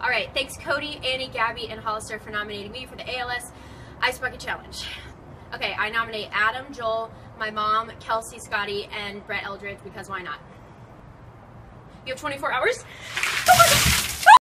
All right, thanks Cody, Annie, Gabby, and Hollister for nominating me for the ALS Ice Bucket Challenge. Okay, I nominate Adam, Joel, my mom, Kelsey, Scotty, and Brett Eldredge because why not? You have 24 hours?